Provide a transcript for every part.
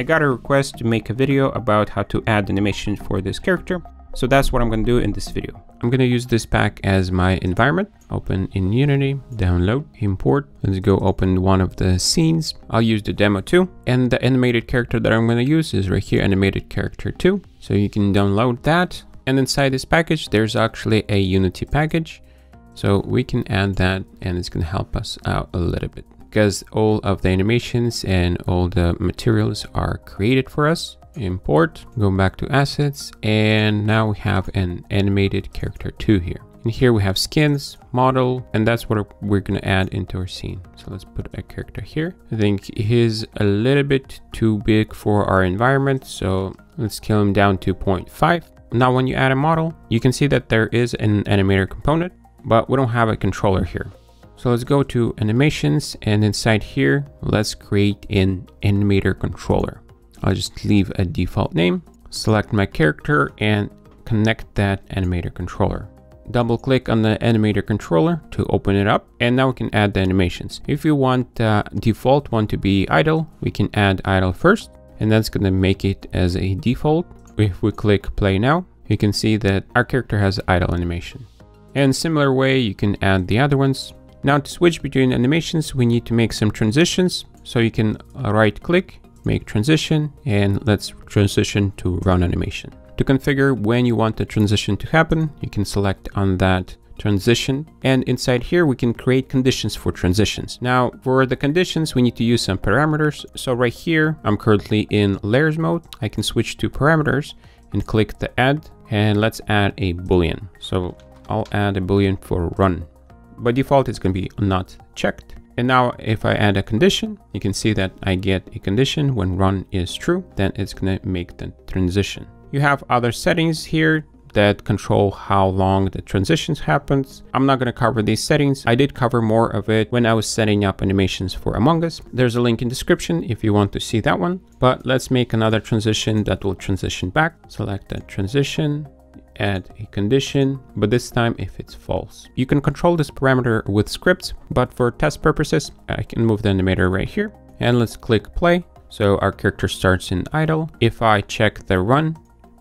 I got a request to make a video about how to add animation for this character. So that's what I'm going to do in this video. I'm going to use this pack as my environment. Open in Unity, download, import. Let's go open one of the scenes. I'll use the demo too. And the animated character that I'm going to use is right here, animated character 2. So you can download that. And inside this package, there's actually a Unity package. So we can add that and it's going to help us out a little bit because all of the animations and all the materials are created for us import, go back to assets, and now we have an animated character 2 here. And here we have skins, model, and that's what we're gonna add into our scene. So let's put a character here. I think he's a little bit too big for our environment, so let's scale him down to 0.5. Now when you add a model, you can see that there is an animator component, but we don't have a controller here. So let's go to animations and inside here, let's create an animator controller. I'll just leave a default name, select my character and connect that animator controller. Double click on the animator controller to open it up and now we can add the animations. If you want the default one to be idle, we can add idle first and that's going to make it as a default. If we click play now, you can see that our character has idle animation. And similar way, you can add the other ones. Now to switch between animations, we need to make some transitions. So you can uh, right click make transition, and let's transition to run animation. To configure when you want the transition to happen, you can select on that transition and inside here we can create conditions for transitions. Now for the conditions we need to use some parameters. So right here I'm currently in layers mode. I can switch to parameters and click the add and let's add a boolean. So I'll add a boolean for run. By default it's going to be not checked. And now if I add a condition, you can see that I get a condition when run is true, then it's gonna make the transition. You have other settings here that control how long the transitions happens. I'm not going to cover these settings. I did cover more of it when I was setting up animations for Among Us. There's a link in description if you want to see that one. But let's make another transition that will transition back. Select that transition add a condition, but this time if it's false. You can control this parameter with scripts, but for test purposes, I can move the animator right here and let's click play. So our character starts in idle. If I check the run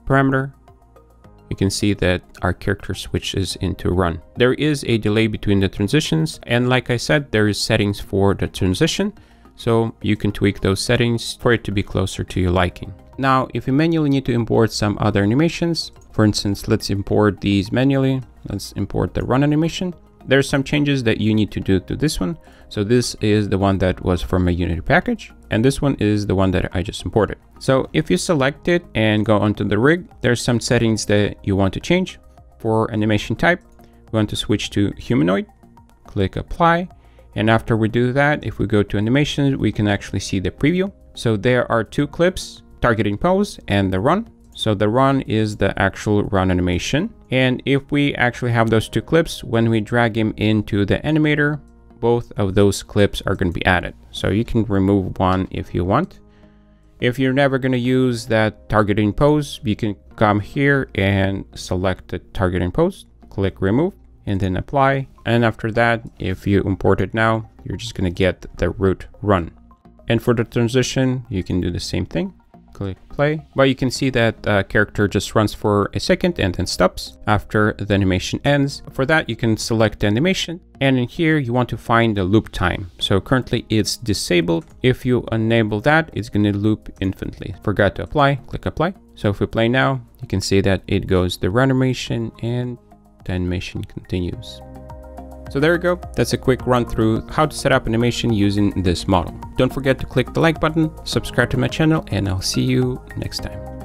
parameter, you can see that our character switches into run. There is a delay between the transitions. And like I said, there is settings for the transition. So you can tweak those settings for it to be closer to your liking. Now, if you manually need to import some other animations, for instance, let's import these manually. Let's import the run animation. There's some changes that you need to do to this one. So this is the one that was from a Unity package. And this one is the one that I just imported. So if you select it and go onto the rig, there's some settings that you want to change. For animation type, we want to switch to humanoid, click apply. And after we do that, if we go to animations, we can actually see the preview. So there are two clips, targeting pose and the run. So the run is the actual run animation. And if we actually have those two clips, when we drag him into the animator, both of those clips are going to be added. So you can remove one if you want. If you're never going to use that targeting pose, you can come here and select the targeting pose, click remove, and then apply. And after that, if you import it now, you're just going to get the root run. And for the transition, you can do the same thing click play. But you can see that uh, character just runs for a second and then stops after the animation ends. For that, you can select animation and in here you want to find the loop time. So currently it's disabled. If you enable that, it's going to loop infinitely. Forgot to apply, click apply. So if we play now, you can see that it goes the run animation and the animation continues. So there you go, that's a quick run through how to set up animation using this model. Don't forget to click the like button, subscribe to my channel, and I'll see you next time.